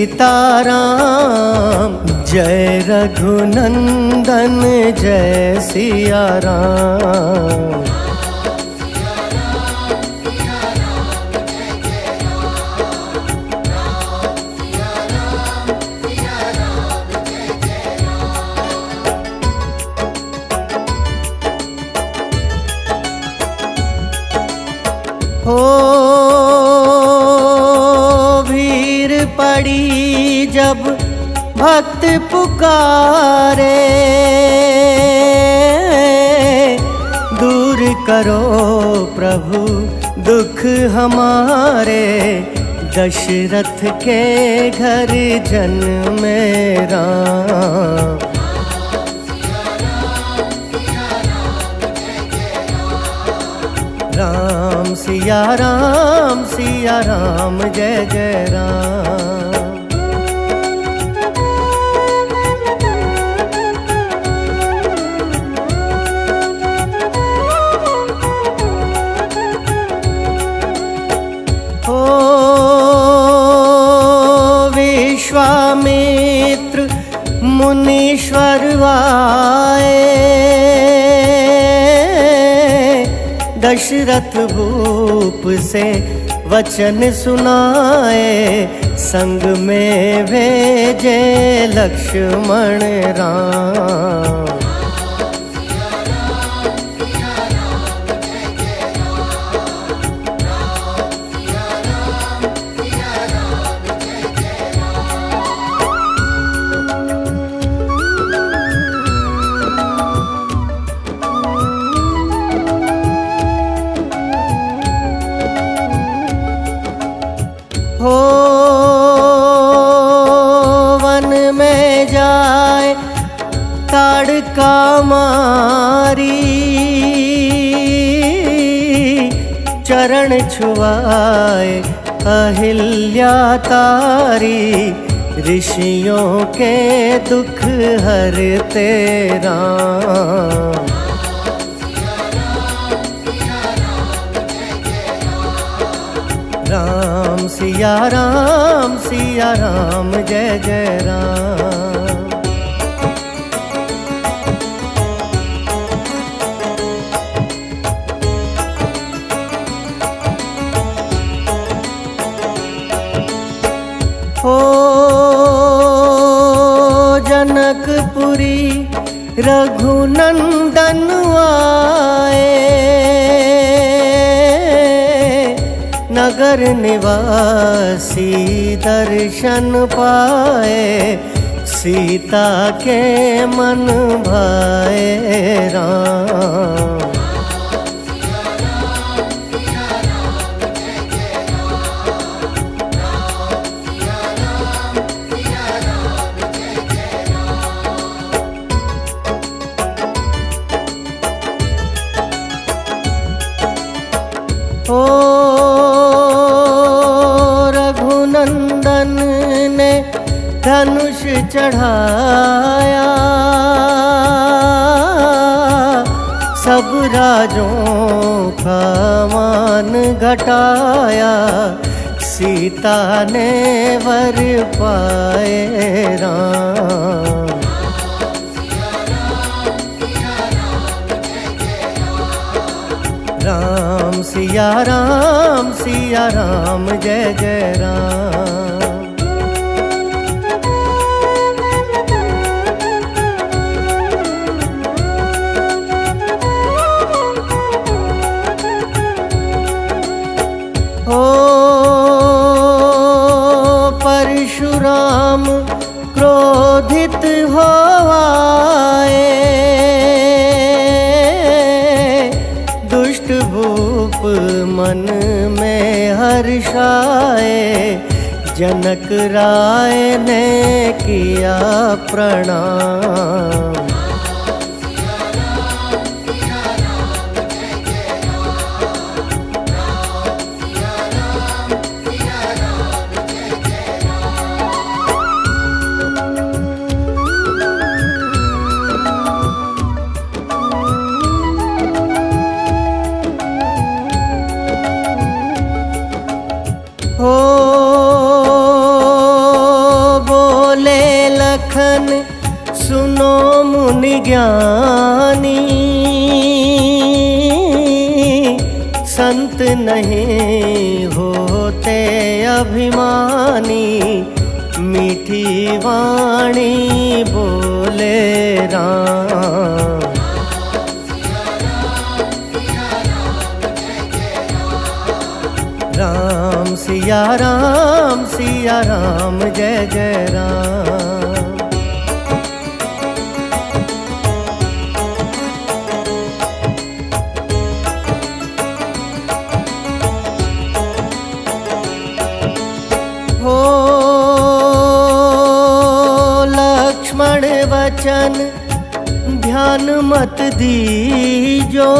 सीताराम जय रघुनंदन जय सिया राम पुकारे, दूर करो प्रभु, दुख हमारे, दशरथ के घर जन मेरा। राम सिया राम सिया, राम जय जय राम। दशरथ भूप से वचन सुनाए संग में भेजे लक्ष्मण राम। छुआए, अहिल्या तारी, ऋषियों के दुख हरते राम। राम सिया राम सिया राम, जय जय राम। रघुनंदन आए। नगर निवासी दर्शन पाए सीता के मन भाए राम। घटाया सीता ने वर पाए राम। राम सिया राम सिया राम जय जय राम। भूप मन में हर्षाए जनक राय ने किया प्रणाम। ज्ञानी। संत नहीं होते अभिमानी। मीठी वाणी बोले राम। राम सिया राम सिया राम, जय जय राम। ध्यान मत दीजो।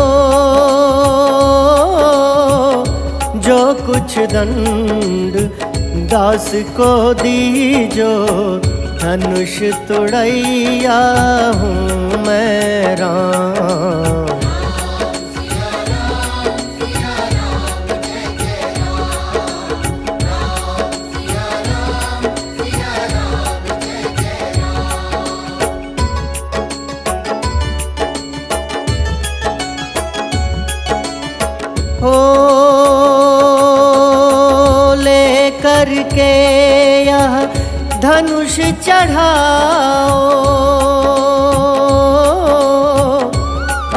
जो कुछ दंड दास को दीजो धनुष तुड़ैया हूँ मैं राम। चढ़ाओ।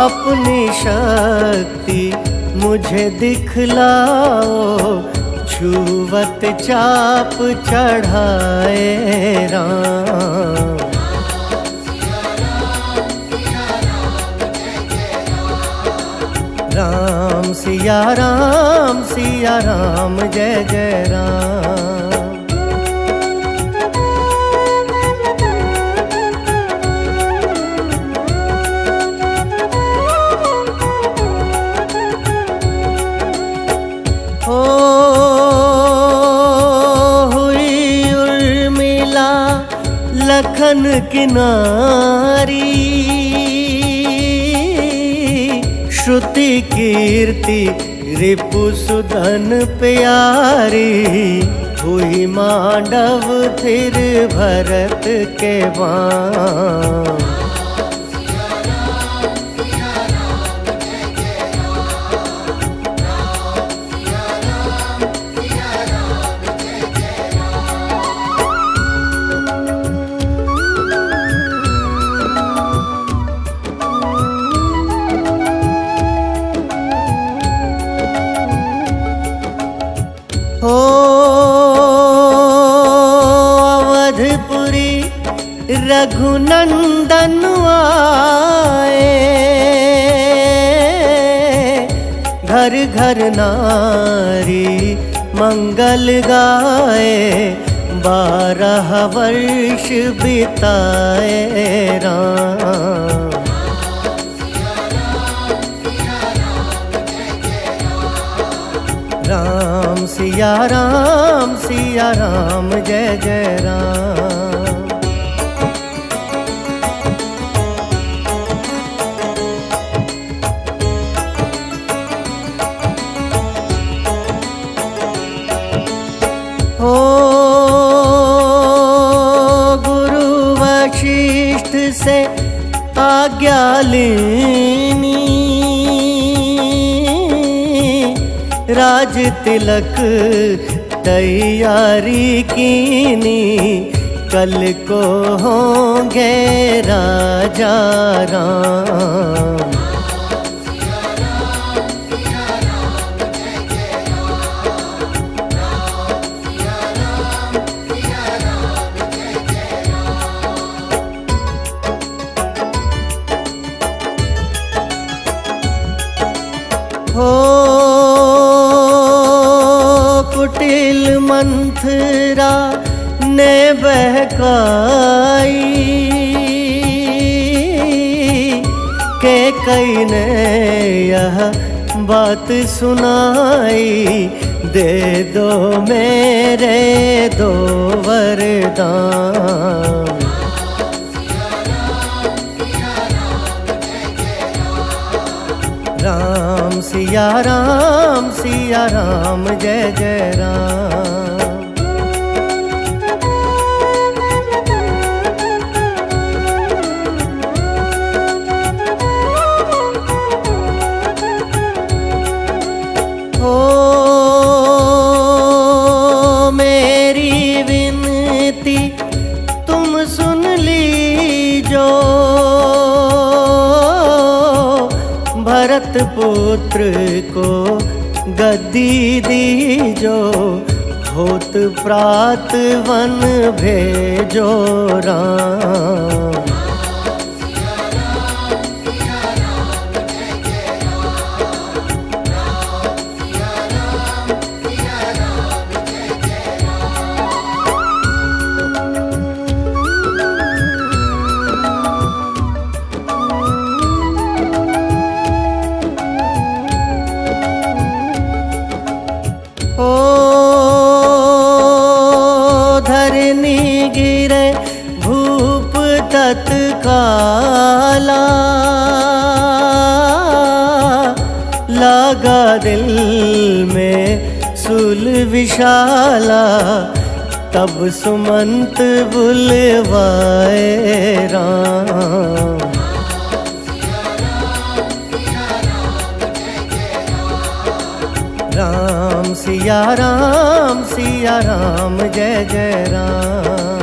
अपनी शक्ति मुझे दिखलाओ। छुवत चाप चढ़ाए राम। राम सिया राम सिया राम, जय जय राम। लखन किनारी श्रुति कीर्ति रिपु सुधन प्यारी। हुई मांडव फिर भरत के बाँ रघुनंदन आए। घर घर नारी मंगल गाए, बारह वर्ष बिताए राम। राम सिया राम सिया राम, जय जय राम। तिलक तैयारी कीनी कल को होंगे राजा राम। ने बहकाई, के कई ने यह बात सुनाई, दे दो मेरे दो वरदान। राम सिया राम सिया, राम जय जय राम। पुत्र को गद्दी दीजो होत प्रात वन भेजो राम। दिल में सुल विशाला, तब सुमंत बुलवाए राम। राम सिया राम सिया राम, जय जय राम।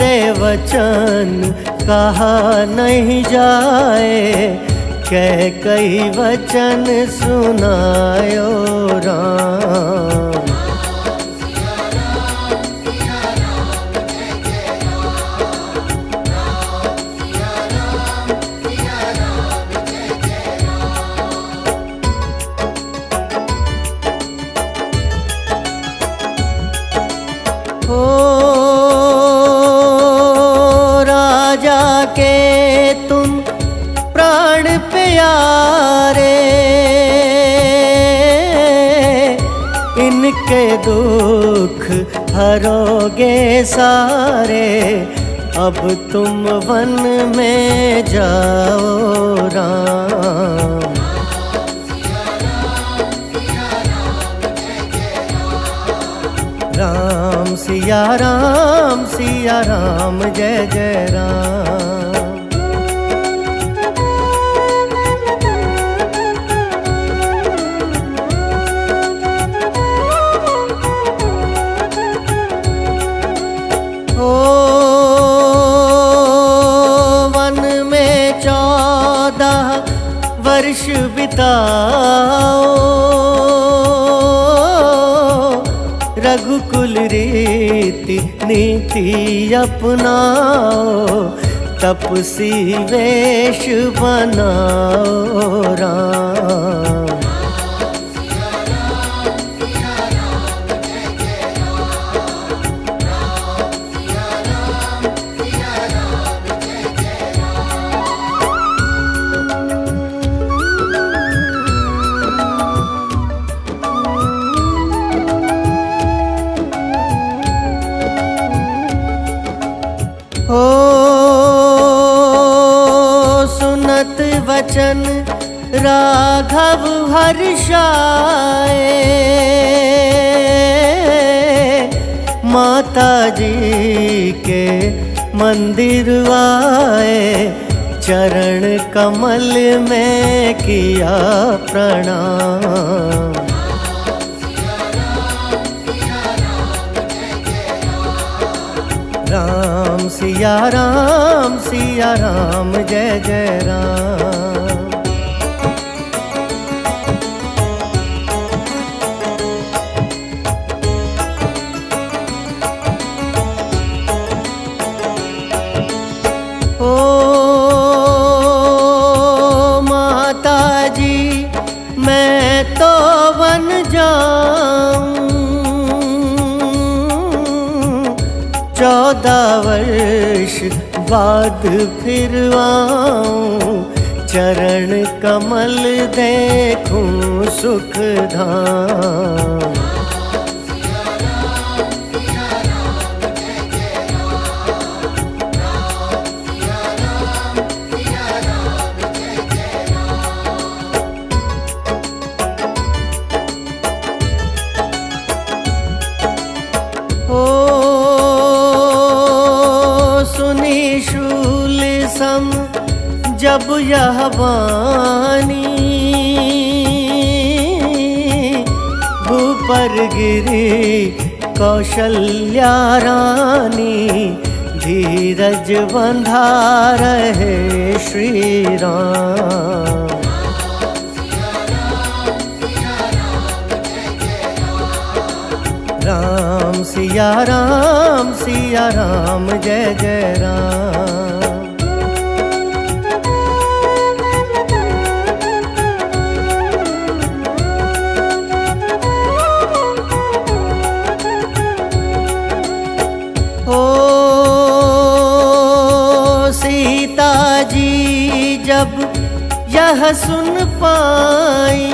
से वचन कहा नहीं जाए। कह कई वचन सुनायो। सारे, अब तुम वन में जाओ राम। राम सिया राम सिया राम, जय जय राम। बिताओ। रघुकुल रीति नीति अपनाओ तपसी वेश बनाओ राम। राघव हर्षाए। माता जी के मंदिर आए, चरण कमल में किया प्रणाम। राम सिया राम सिया राम, जय जय राम। वर्ष बाद फिर चरण कमल देखूँ सुख धाम। जब यह वाणी भूपर गिरी कौशल्या रानी, धीरज बंधा रहे श्री राम राम सिया राम सिया, राम जय जय राम। सुन पाई।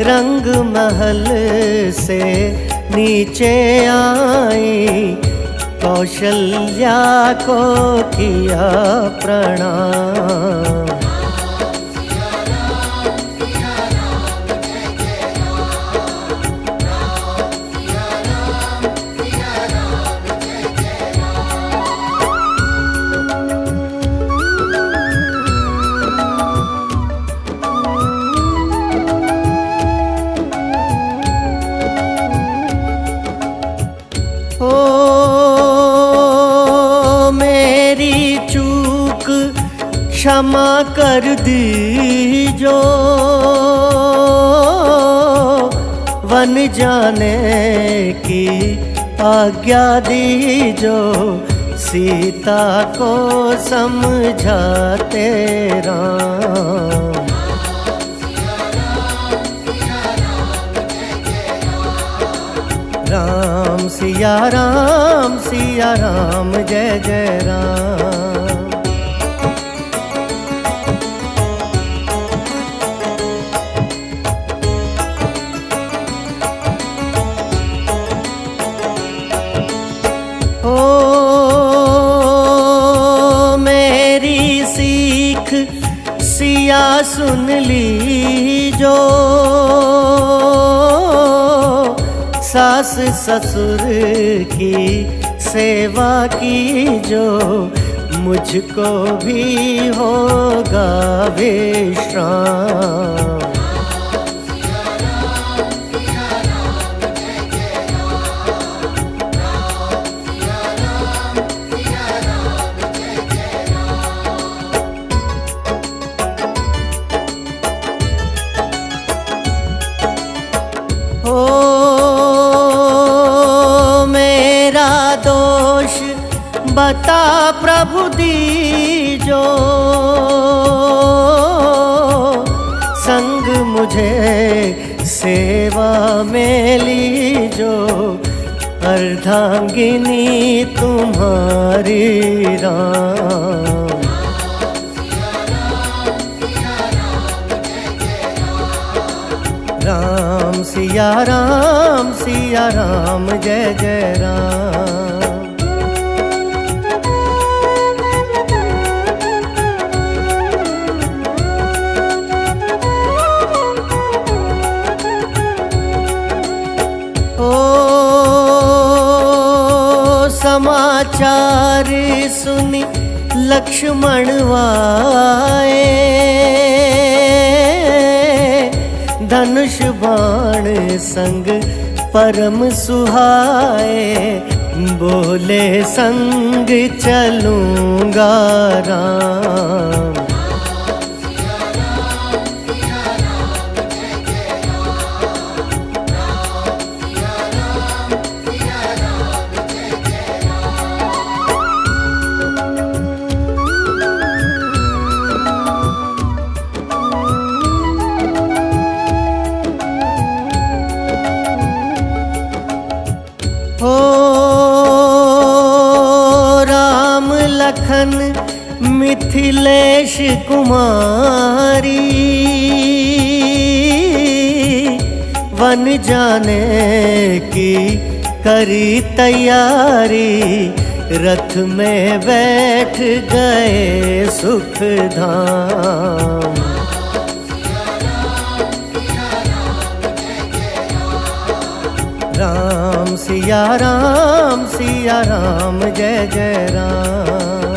रंग महल से नीचे आई कौशल्या को किया प्रणाम। कर दीजो वन जाने की आज्ञा दीजो। सीता को समझाते राम। राम सिया राम सिया राम, जय जय राम। सुन ली जो सास ससुर की सेवा की जो मुझको भी होगा विश्राम। अर्धांगिनी तुम्हारी राम। राम सिया राम सिया राम जय जय राम। लक्ष्मण वाए। धनुष बाण संग परम सुहाए। बोले संग चलूँगा राम। कुमारी वन जाने की करी तैयारी, रथ में बैठ गए सुख धाम राम सिया राम सिया राम, जय जय राम।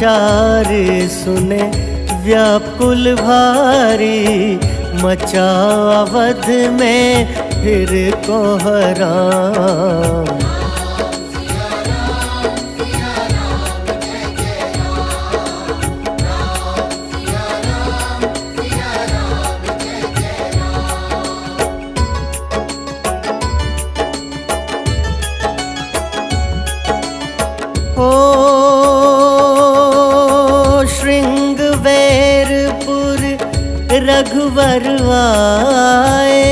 समाचार सुने व्याकुल भारी मचा अवध में फिर कोहरा। आए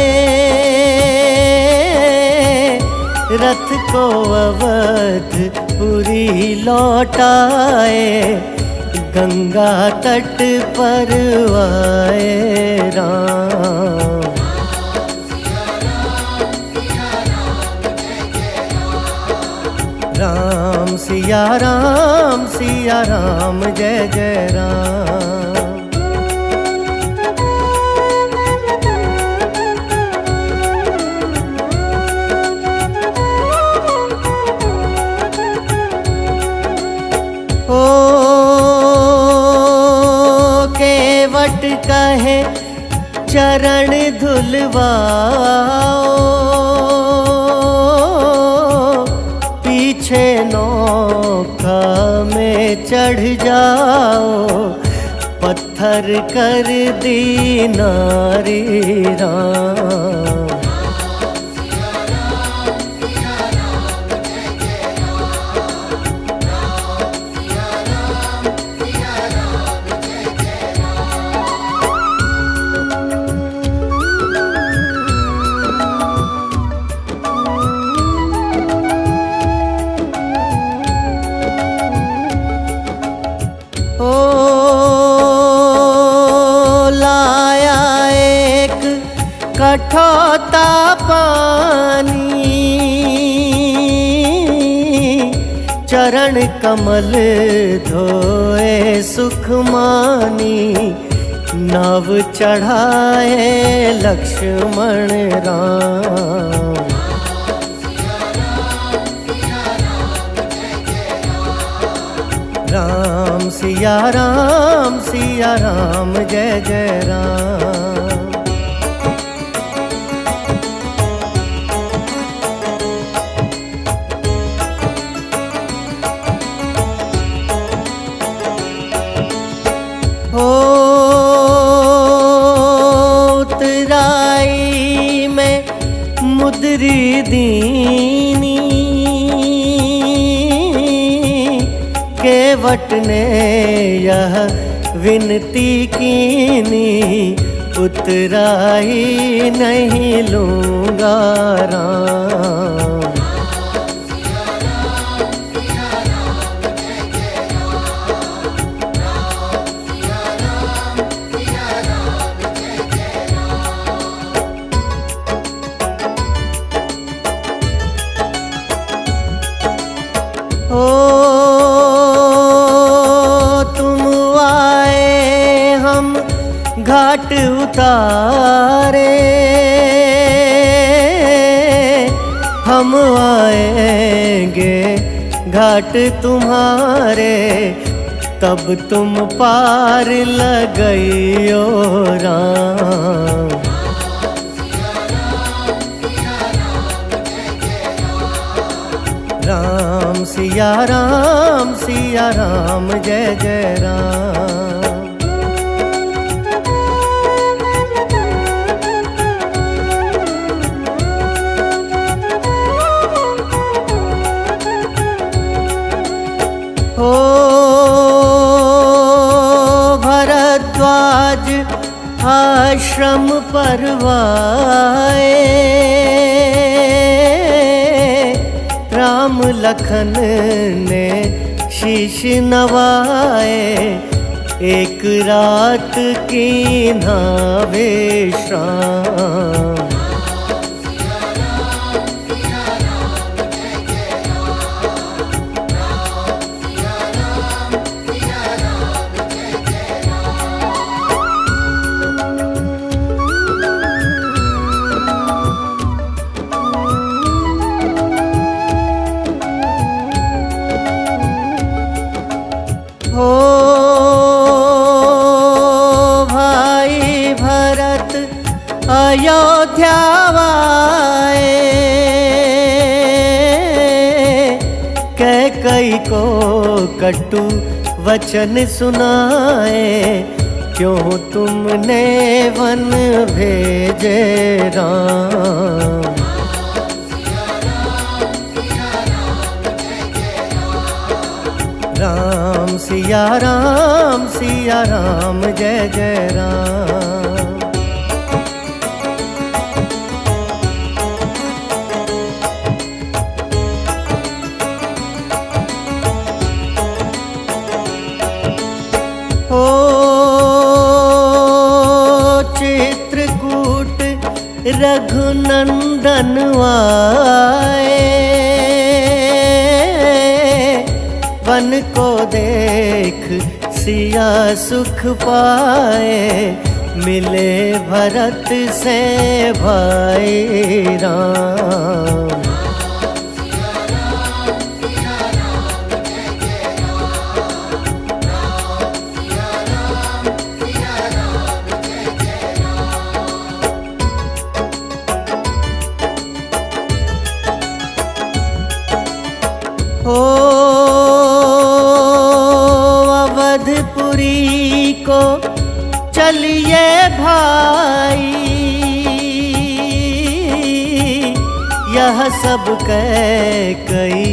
रथ को अवध पुरी लौटाए, गंगा तट पर आए राम। राम सिया राम सिया राम, जय जय राम। चरण धुलवाओ। पीछे नौका में चढ़ जाओ। पत्थर कर दी नारी राम। कमल धोए सुख मानी नव चढ़ाए लक्ष्मण राम। राम सिया राम सिया, राम जय जय राम। मुद्री दीनी केवट ने यह विनती कीनी उतराई नहीं लूँगा राम। घाट तुम्हारे, तब तुम पार लगइयो राम। राम सिया राम सिया राम, जय जय राम। आश्रम परवाए राम लखन ने शीश नवाए। एक रात की नावे श्राम वचन सुनाए, क्यों तुमने वन भेजे राम? राम सिया राम सिया, राम जय जय राम। आए। वन को देख सिया सुख पाए। मिले भरत से भाई राम। सब कह कई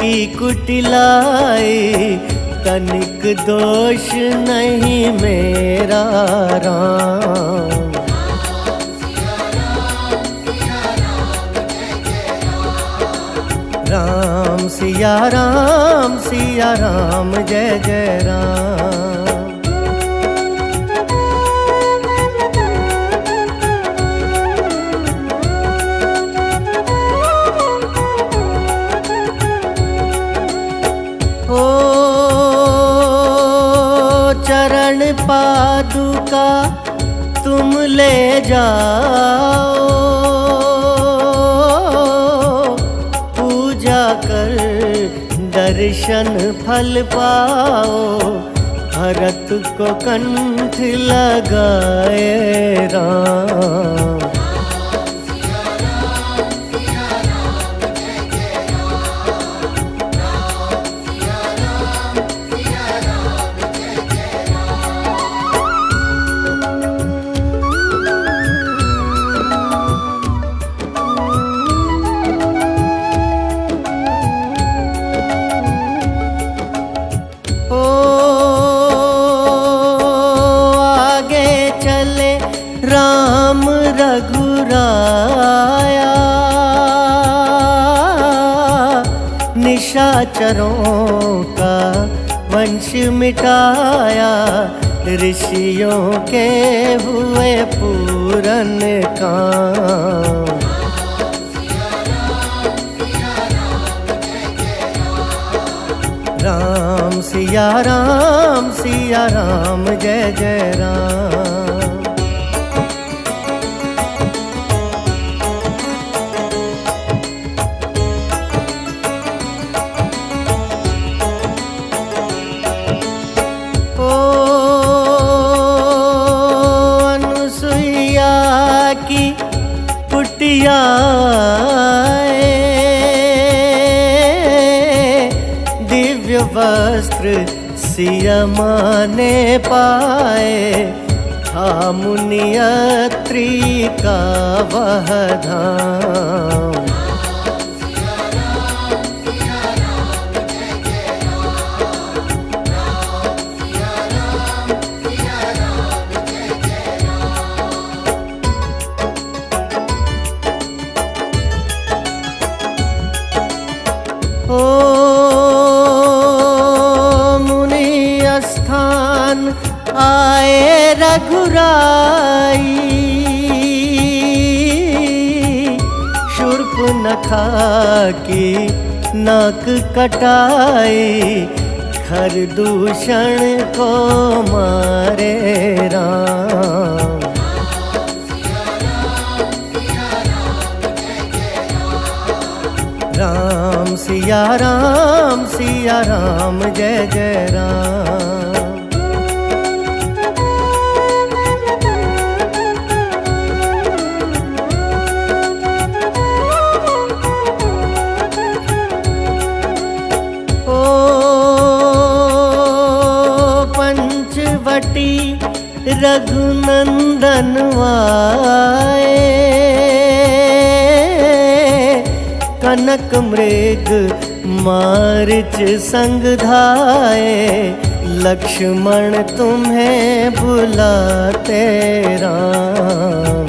की कुटिलाई। तनिक दोष नहीं मेरा राम। राम सिया राम सिया राम, जय जय राम। ले जाओ। पूजा कर दर्शन फल पाओ। भरत को कंठ लगाए राम। निशाचरों का वंश मिटाया, ऋषियों के हुए पूरन काम। राम सिया राम सिया, राम जय जय राम। सियमा माने पाए था मुनियत्री का वह धाम। कटाई खर दूषण को मारे राम। राम सिया राम सिया राम जय जय राम। रघुनंदन वाए कनक मृग मारिच संग धाए लक्ष्मण तुम्हें बुलाते राम।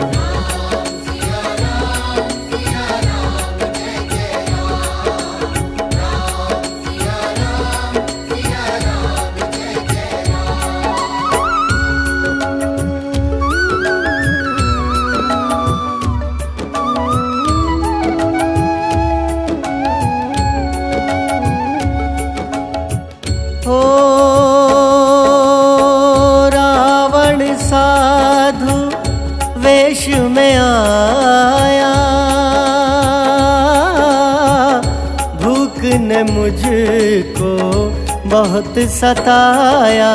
बहुत सताया,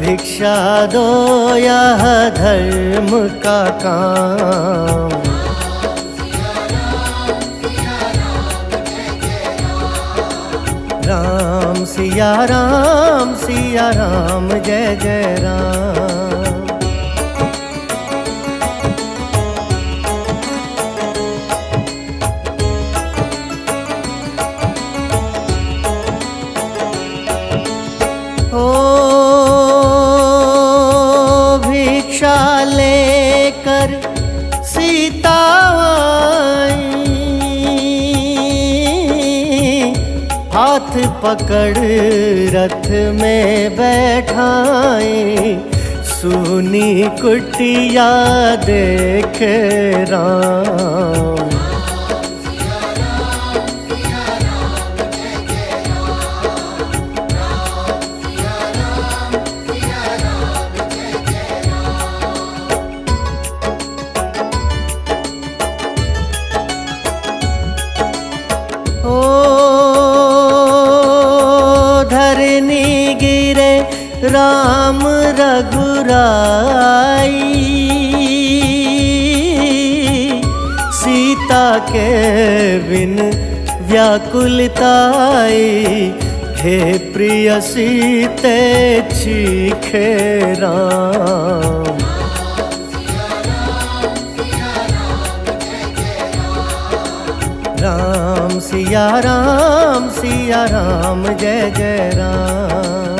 भिक्षा दो यह धर्म का काम। राम सिया राम सिया, राम जय जय राम। पकड़ रथ में बैठाए सुनी कुटिया देख राम। रघुराई सीता के बिन व्याकुलताई, हे प्रिय सीते, चीखे राम। राम सिया राम सिया राम, जय जय राम।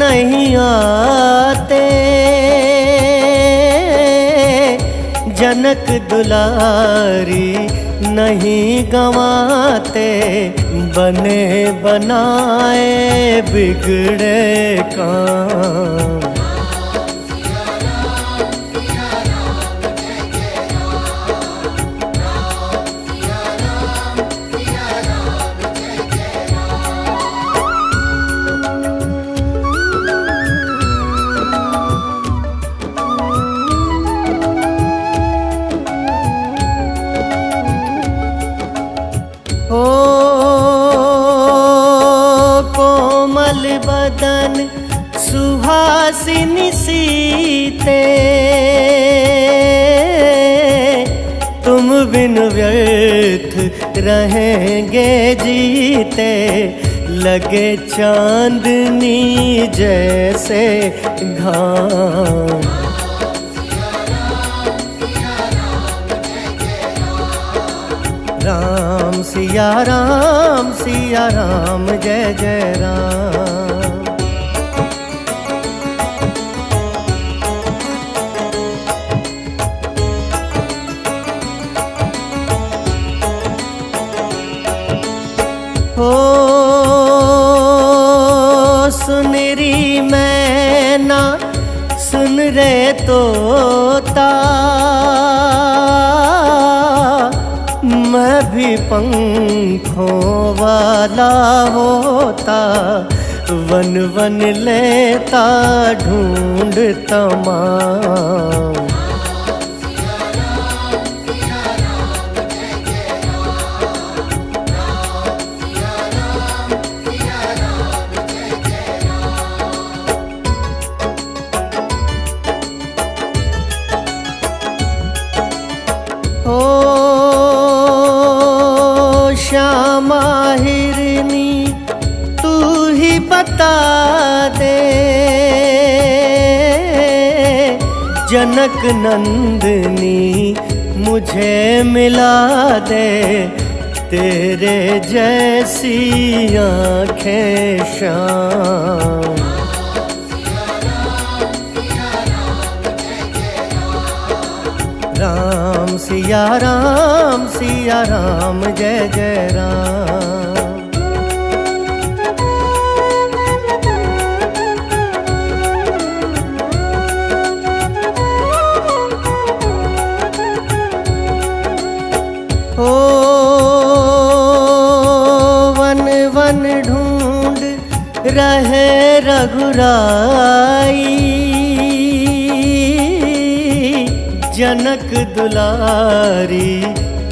नहीं आते। जनक दुलारी नहीं गवाते। बने बनाए बिगड़े काम। रहेंगे जीते लगे चांदनी जैसे घाम। राम सिया राम सिया राम जय जय राम। हो सुनरी मैना, सुन रे तोता। मैं भी पंखों वाला होता, वन वन लेता ढूंढ तमाम बता दे जनक नंदनी मुझे मिला दे, तेरे जैसी आँखें शाम। राम सिया राम सिया, राम, जय जय राम। रघुराई जनक दुलारी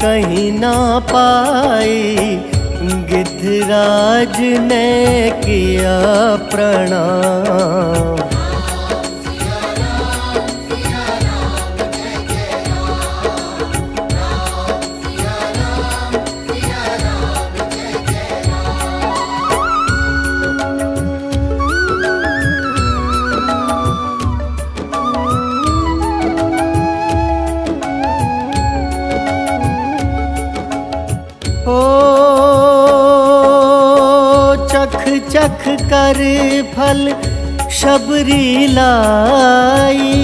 कहीं ना पाई गिद्धराज ने किया प्रणाम। चख कर फल शबरी लाई।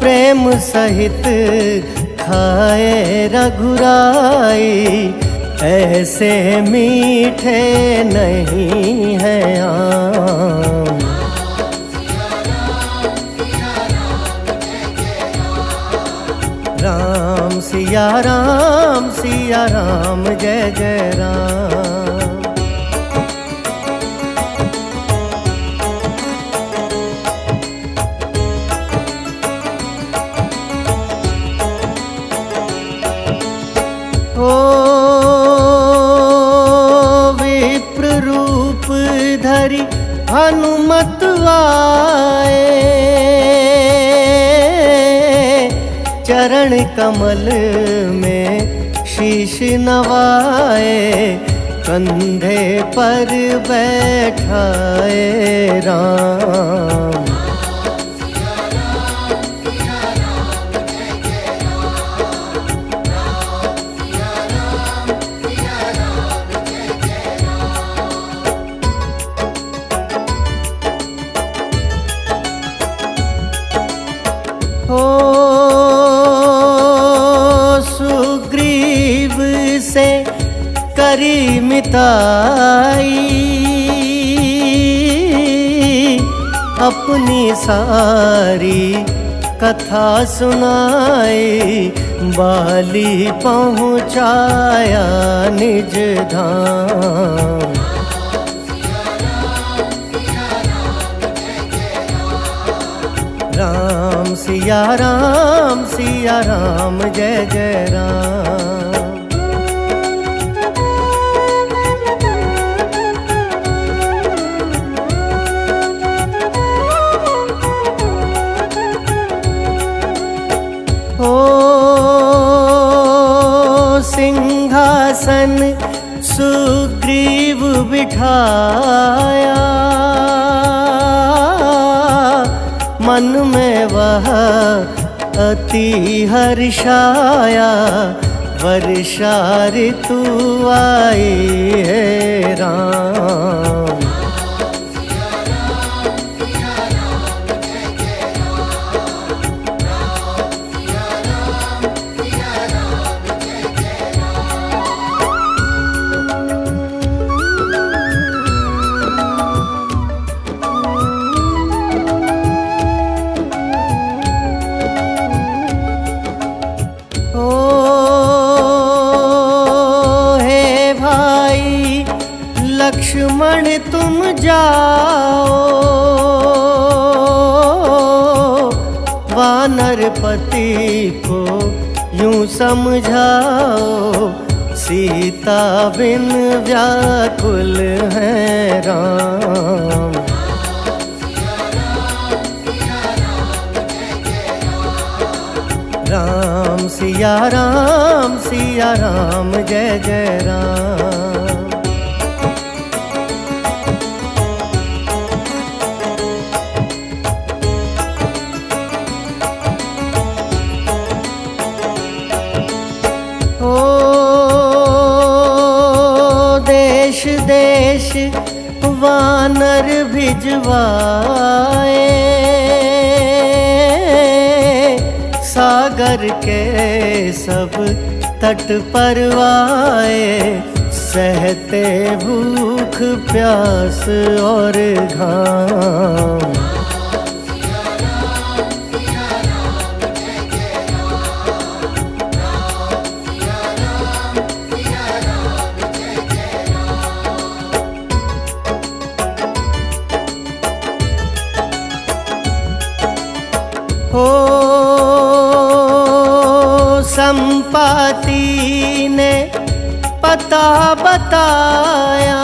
प्रेम सहित खाए रघुराई, ऐसे मीठे नहीं है आम। राम सिया, राम सिया राम जय जय राम। ओ विप्र रूप धरि हनुमत आए। चरण कमल में शीश नवाए कंधे पर बैठाए राम। मिताई अपनी सारी कथा सुनाई, बाली पहुँचाया निज धाम। राम सिया राम सिया, राम जय जय राम। बिठाया मन में वह अति हर्षाया वर्षा ऋतु आई है राम। जाओ। वानरपति को यूँ समझाओ, सीता बिन व्याकुल है राम। राम सिया राम सिया राम, जय जय राम। भिजवाए। सागर के सब तट परवाए सहते भूख प्यास और घाम। बताया।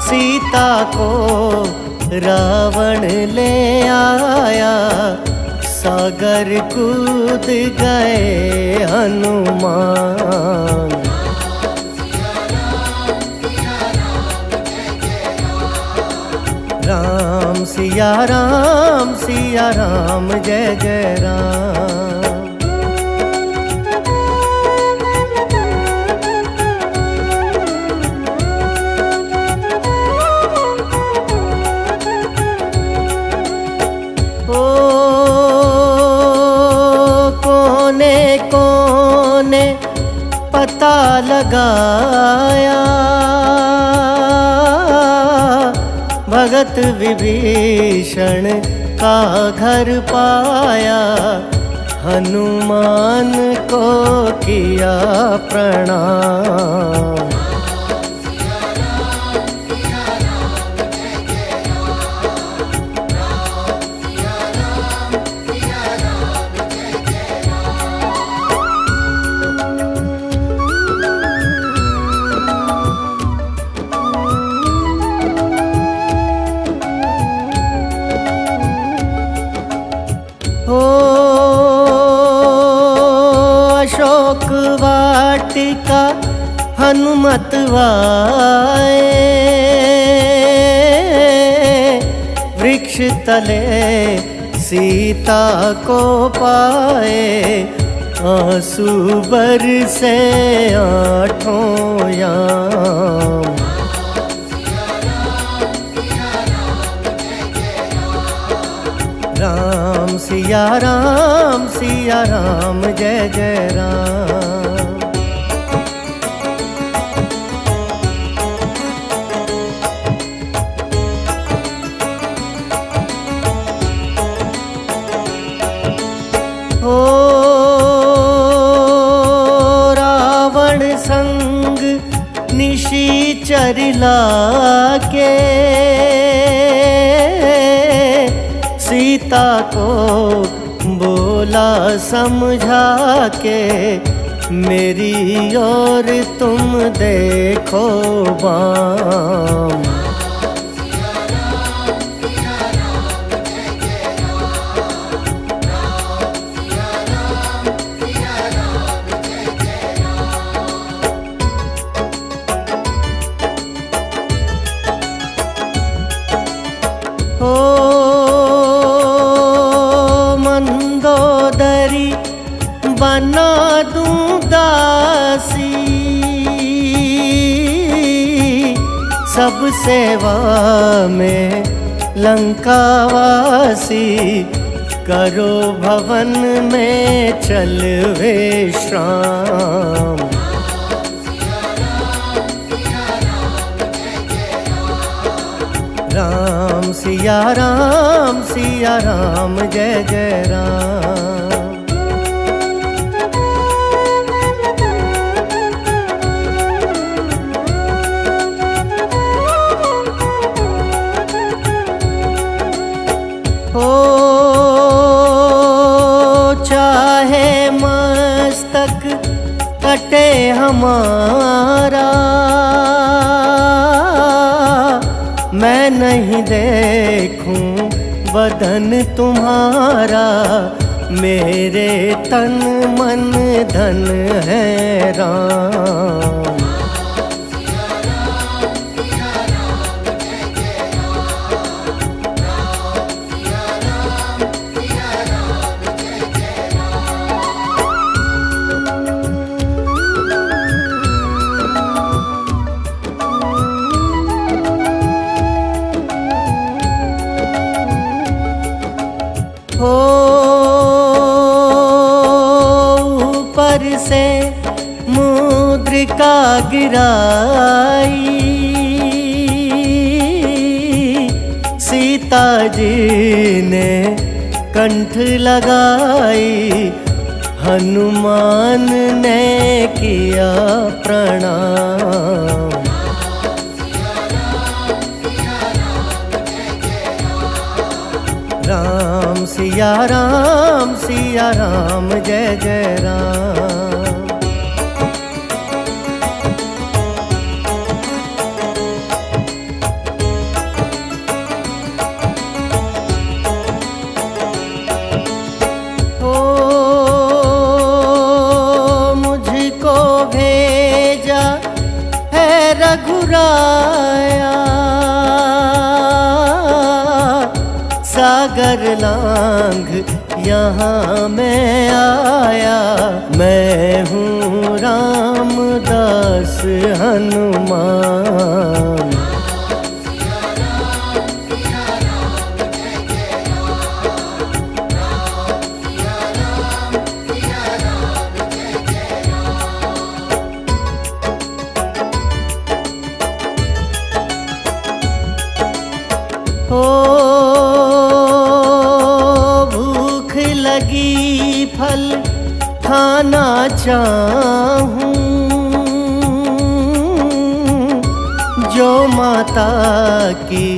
सीता को रावण ले आया। सागर कूद गए हनुमान। राम सिया राम सिया, राम जय जय राम। लगाया। भगत विभीषण का घर पाया। हनुमान को किया प्रणाम। हनुमत वृक्ष तले सीता को पाए। आँसू बरसे आठों राम सिया राम सिया, राम जय जय राम। निशीचर के सीता को बोला समझा के मेरी ओर तुम देखो बाम। सब सेवा में लंकावासी करो भवन में चल विश्राम राम सिया राम सिया राम, जय जय राम। नहीं देखूँ बदन तुम्हारा मेरे तन मन धन है राम। मुद्रिका सीता जी ने कंठ लगाई, हनुमान ने किया प्रणाम। राम सिया राम सिया राम, जय जय राम। चाहूँ, जो माता की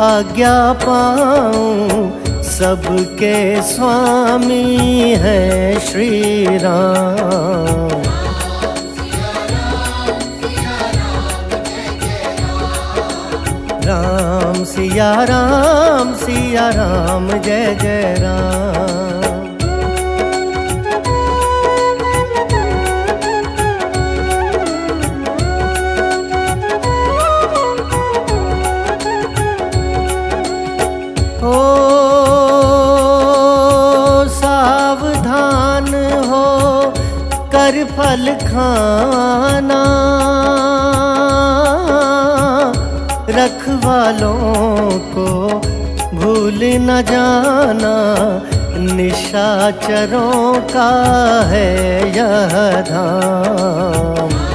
आज्ञा पाऊँ, सबके स्वामी है श्री राम। राम सिया राम सिया राम, जय जय राम। फल खाना। रखवालों को भूल न जाना निशाचरों का है यह धाम।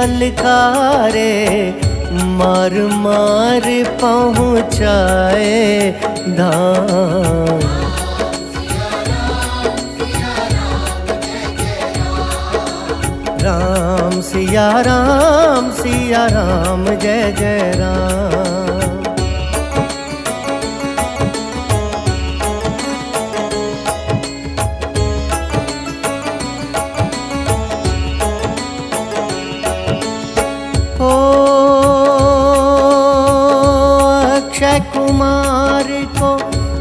ललकारे मार मार पहुँचाए धाम। राम सिया राम सिया राम जय जय राम। ओ अक्षय कुमार को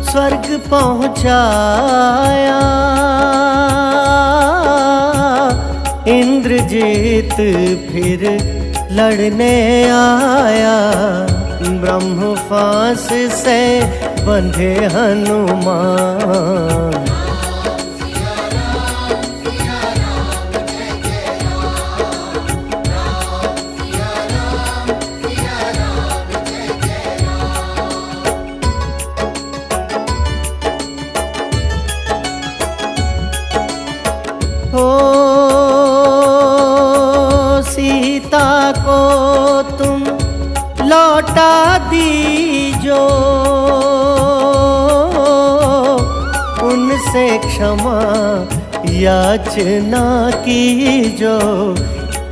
स्वर्ग पहुँचाया। इंद्रजीत फिर लड़ने आया। ब्रह्म फांस से बंधे हनुमान। याचना की जो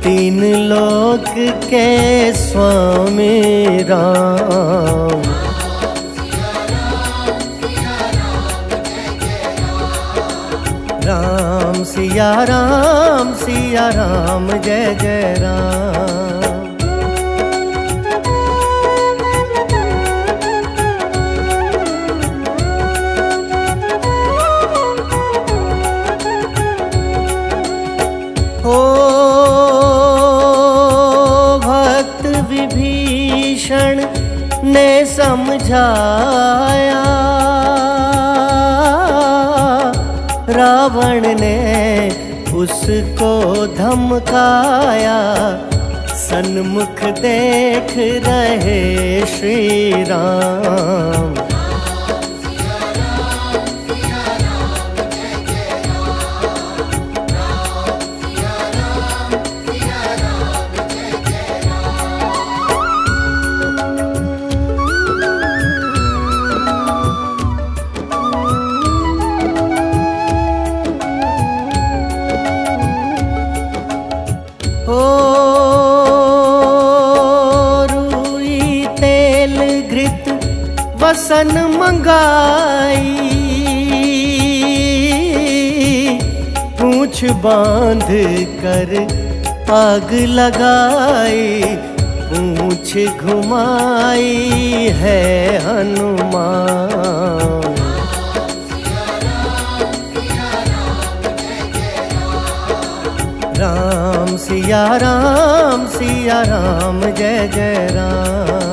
तीन लोक के स्वामी राम। राम सिया राम सिया, राम जय जय राम। उसको धमकाया सन्मुख देख रहे श्री राम मंगाई पूछ बाँध कर आग लगाई, पूछ घुमाई है हनुमान। राम सिया राम सिया राम, जय जय राम।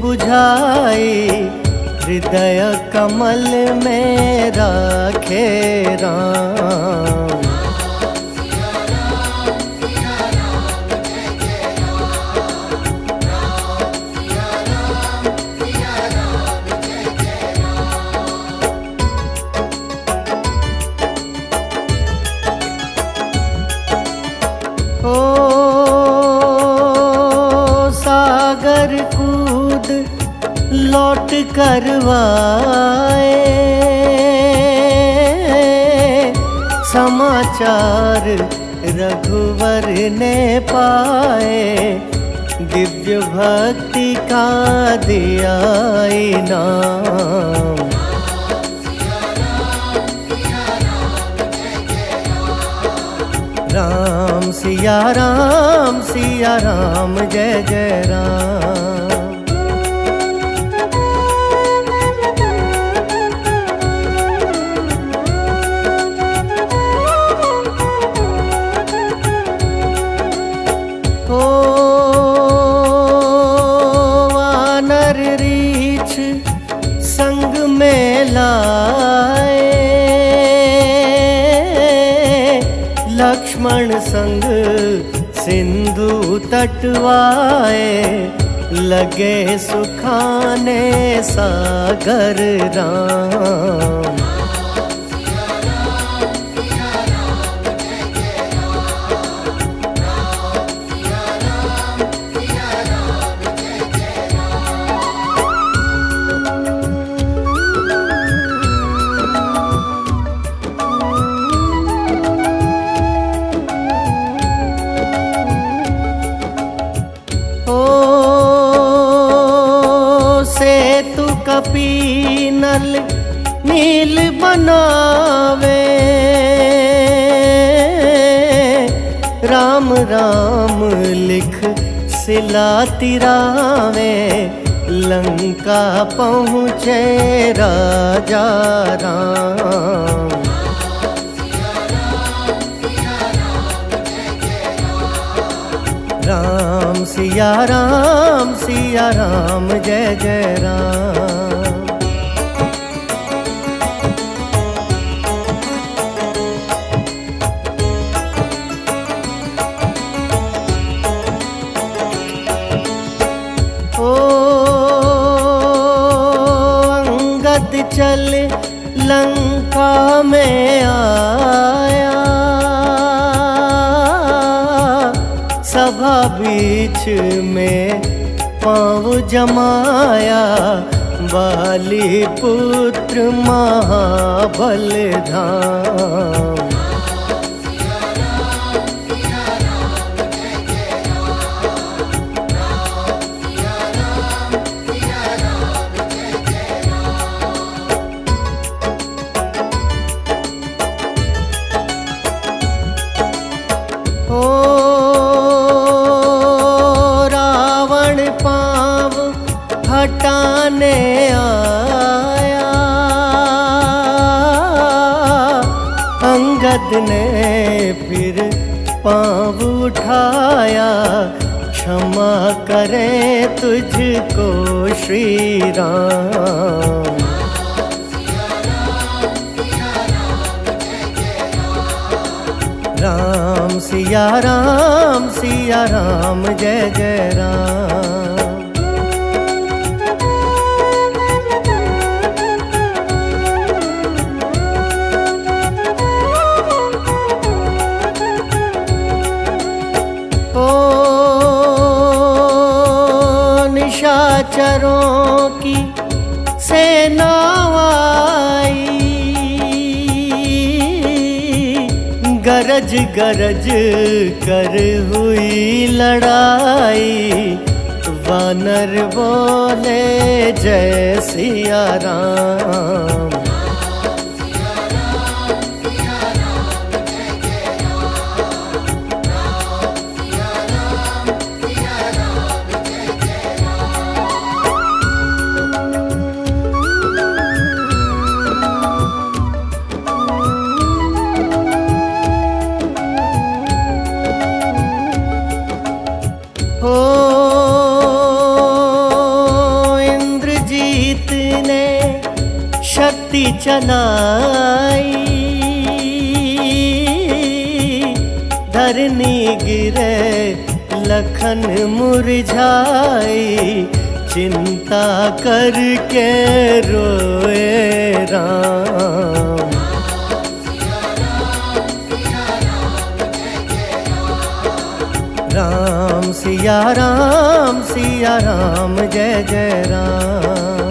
बुझाई हृदय कमल में राखे राम। करवाए। समाचार रघुवर ने पाए। दिव्य भक्ति का दिया नाम। राम सिया राम सिया राम, जय जय राम। तटवाए लगे सुखाने सागर राम। सेतु कपीनल नील बनावे। राम राम लिख सिला तिरावे। लंका पहुँचे राजा, राम। राम सिया राम सिया, राम, जय जय, राम। जमाया बाली पुत्र महाबल धाम तुझको श्री राम राम सिया राम सिया राम जय जय राम। गरज कर हुई लड़ाई। वानर बोले जय सिया राम। चलाई धरनी गिरे, लखन मुरझाई। चिंता करके रोए राम। राम सिया राम सिया राम, जय जय राम।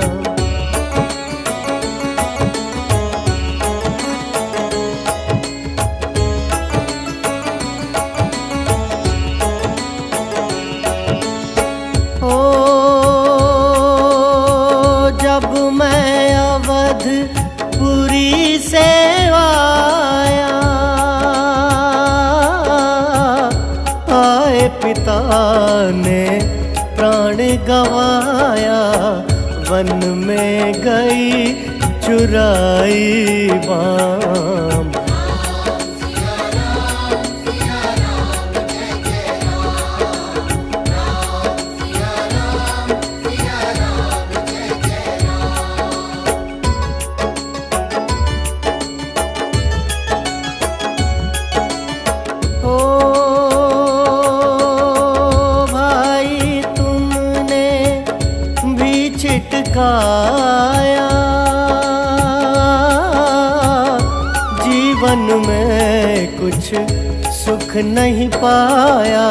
नहीं पाया।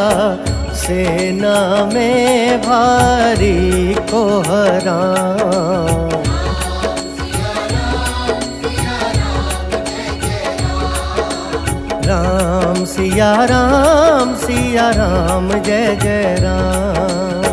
सेना में भारी को हरा राम सिया राम सिया, राम जय जय राम।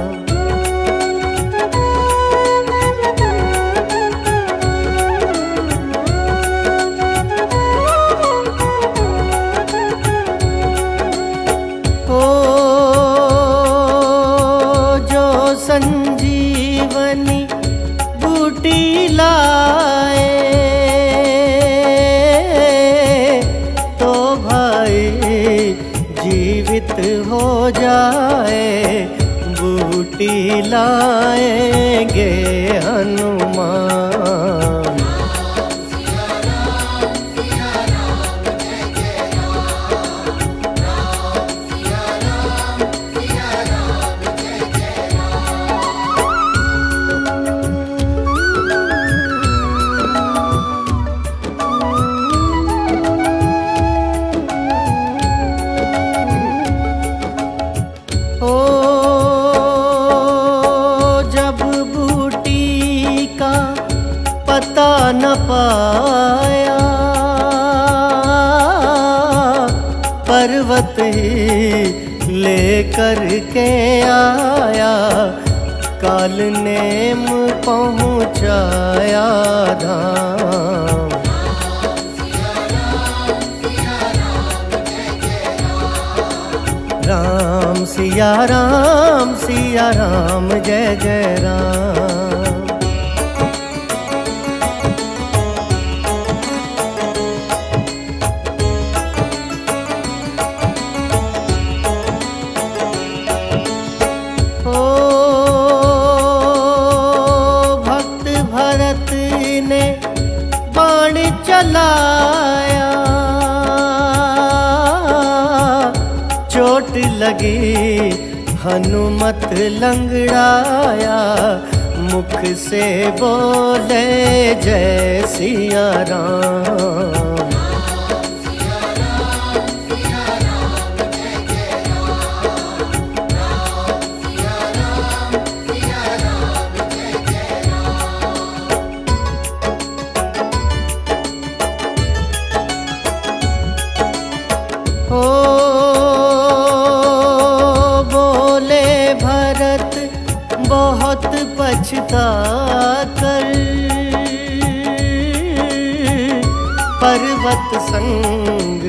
पर्वत संग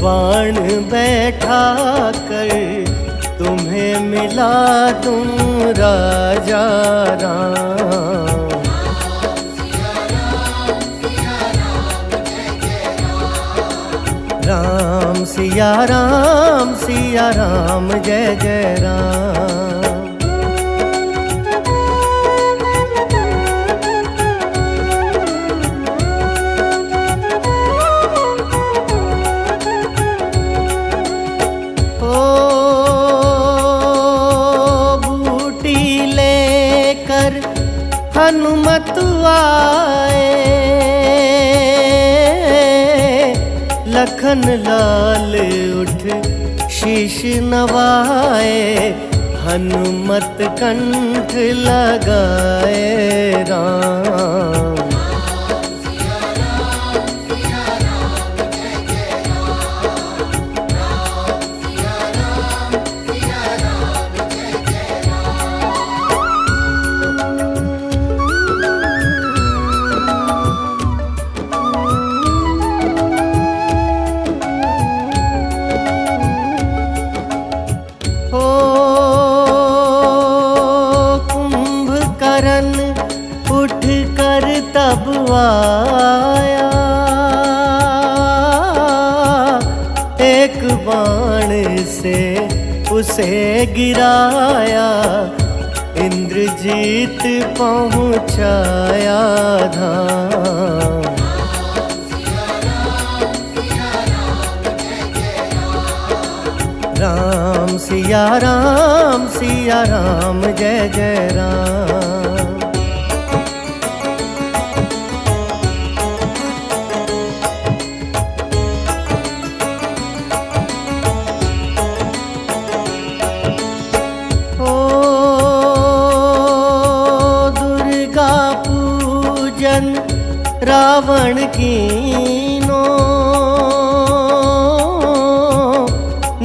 बाण बैठा कर तुम्हें मिला तुम राजा राम। राम सिया राम सिया राम, जय जय राम। शीश नवाए हनुमत कंठ लगाए राम। उसे गिराया इंद्रजीत पहुँचाया धाम। राम सिया राम सिया राम जय जय राम। रावण नो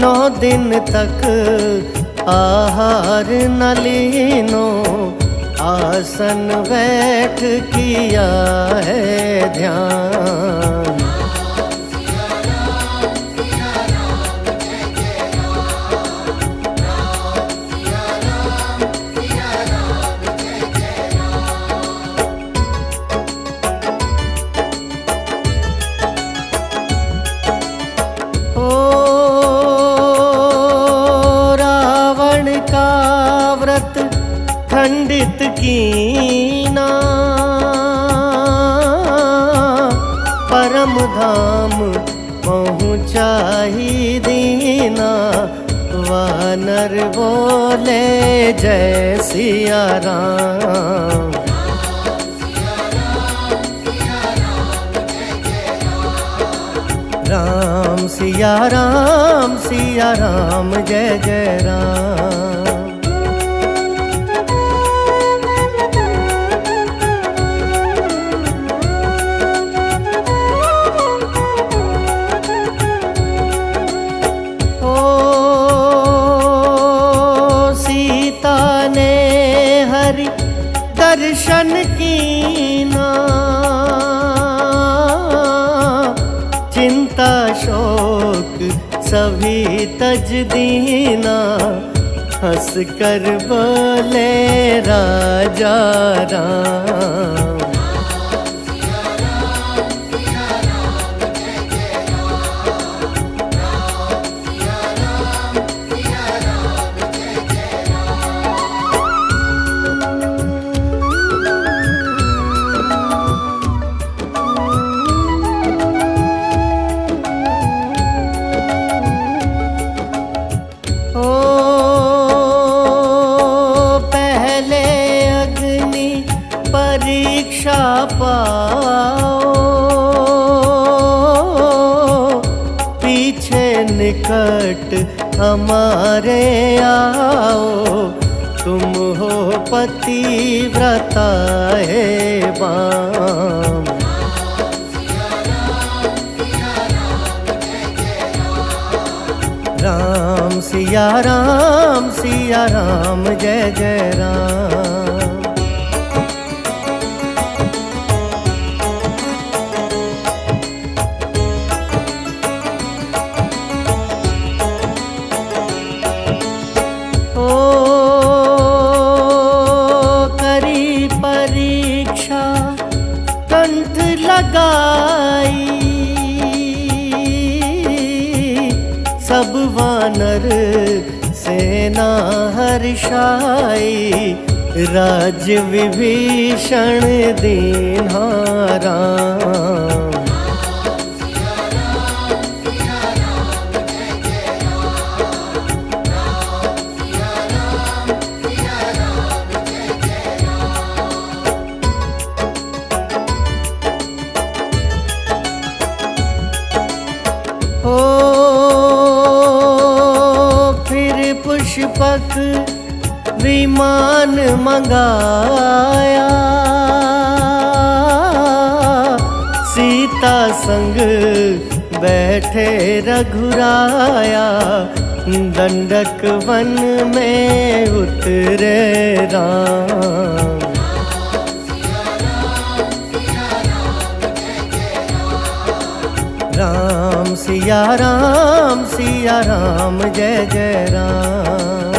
नौ दिन तक आहार न लीनो आसन बैठ किया है ध्यान। सिया राम। राम सिया राम सिया राम जय जय राम। कर बोले राजा राम। जय राम। हर्षाय राजविभीषण दिहारा मंगाया। सीता संग बैठे रघुराया, दंडक वन में उतरे राम। राम सिया राम सिया राम, जय जय राम।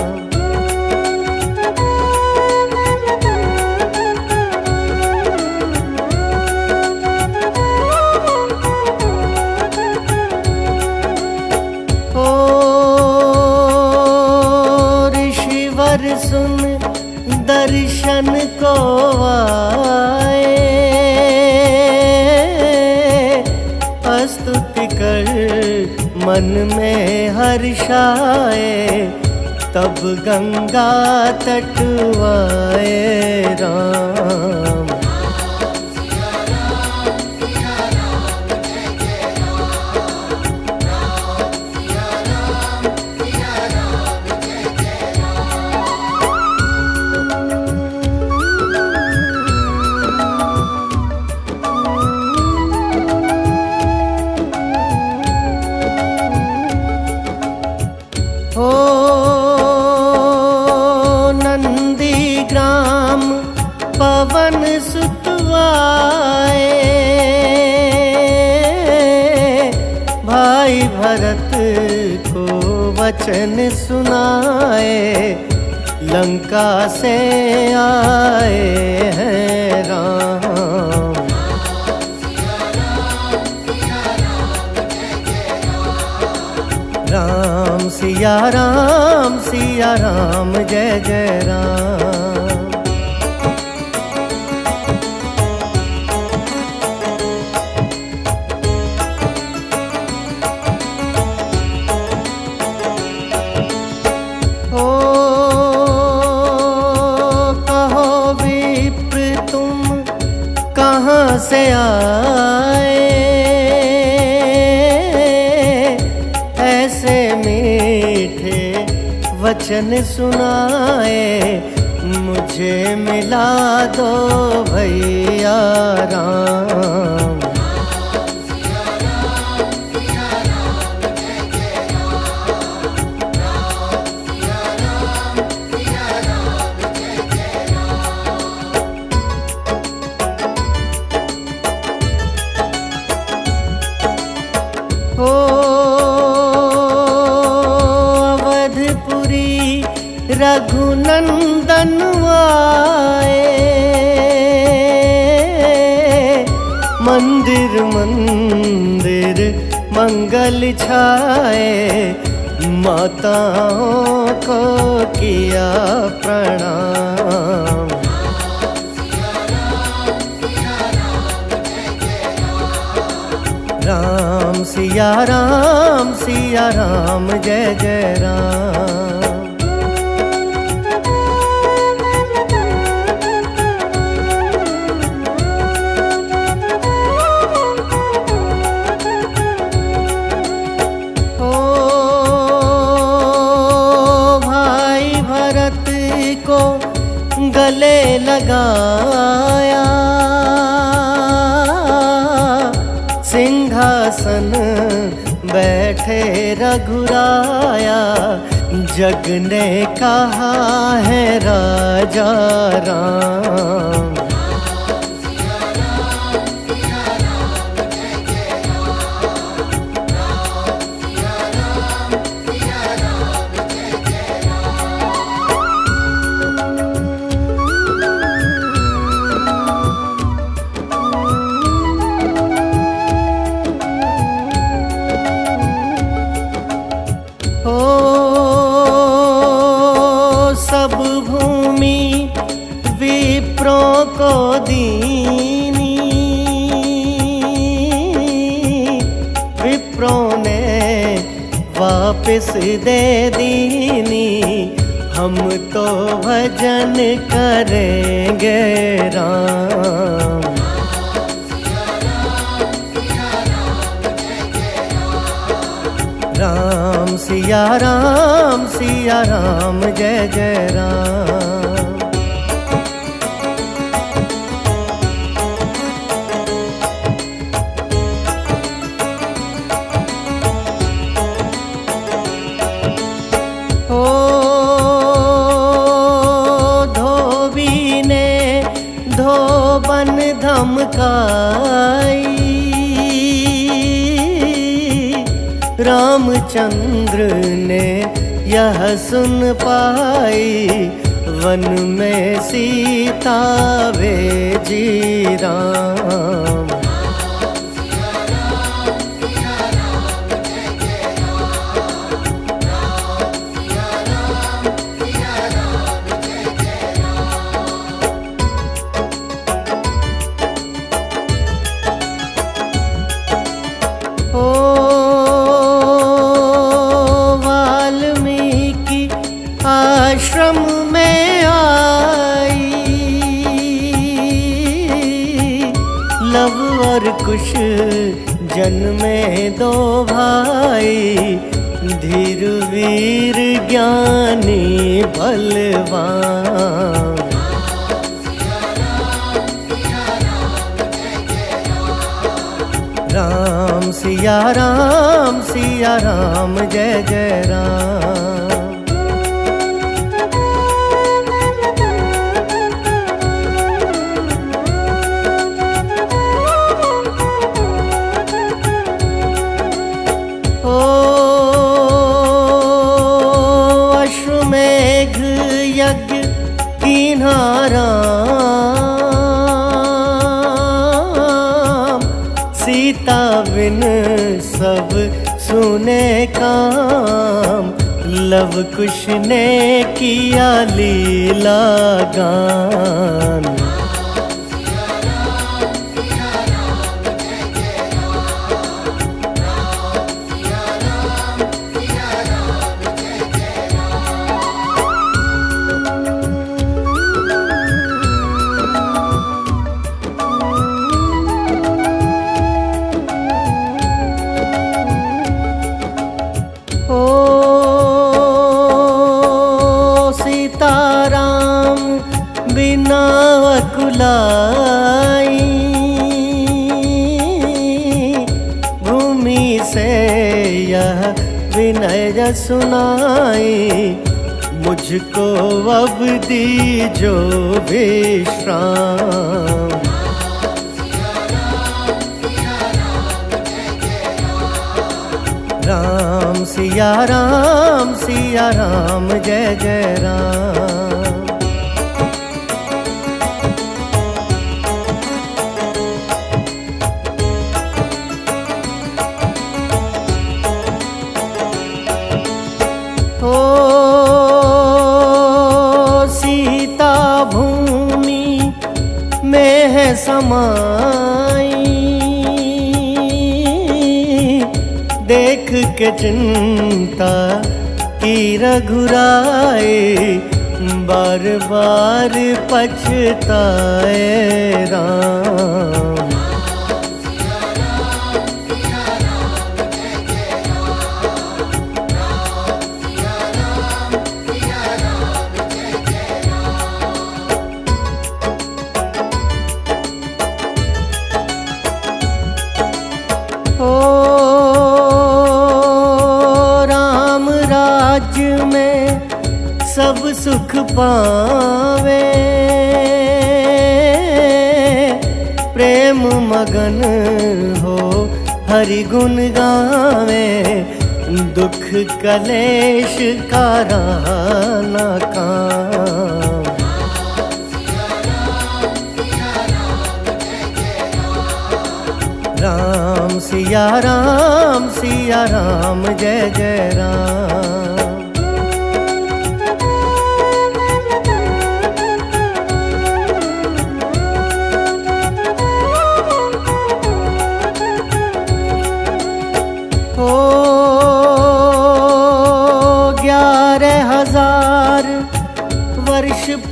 में हर्षाए तब गंगा तट तटवाए राम। सुनाए लंका से आए हैं राम। राम सिया राम सिया राम जय जय राम। सुनाए मुझे मिला दो छाए माताओं को किया प्रणाम। राम सिया राम सिया राम जय जय राम। ने कहा है राजा राम। दे दीनी, हम तो भजन करेंगे राम। राम सिया राम सिया राम, जय जय राम। यह सुन पाई वन में सीता वे जी राम। लव कुश ने किया लीला गान। सुनाई मुझको अब दीजो विश्राम। राम सिया राम सिया राम जय जय राम। के चिंता की रघुराए बार बार पछताए राम। पावे। प्रेम मगन हो, हरि गुण गावे। दुख कलेश का ना काम। राम सिया राम सिया, राम जय जय राम।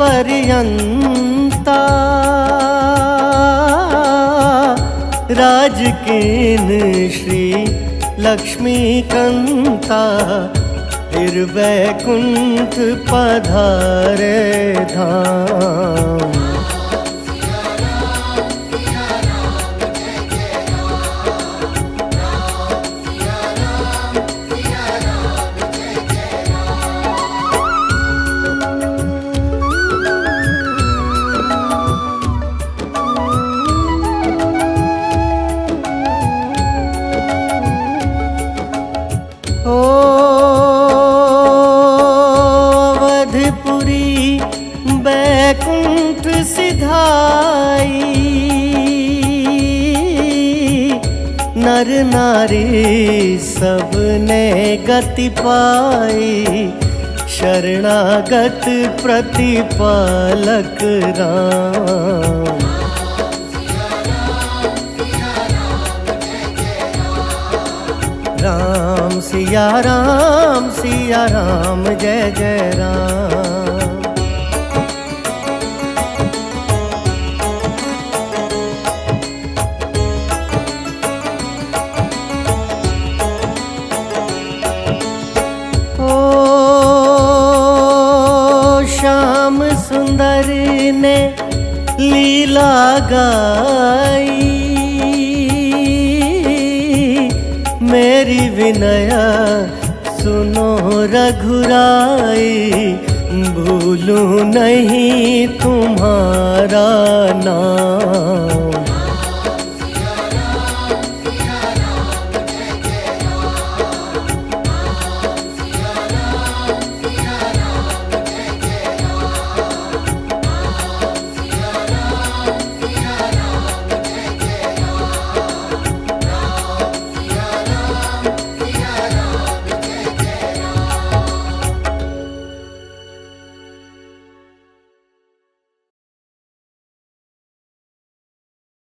पर्यंता। राजकीन श्री लक्ष्मी कंता फिर वैकुंठ पधारे धाम। नर नारी सबने गति पाई। शरणागत प्रतिपालक राम। राम सिया राम सिया राम, जय जय राम। गाई मेरी विनया सुनो रघुराई भूलू नहीं तुम्हारा नाम।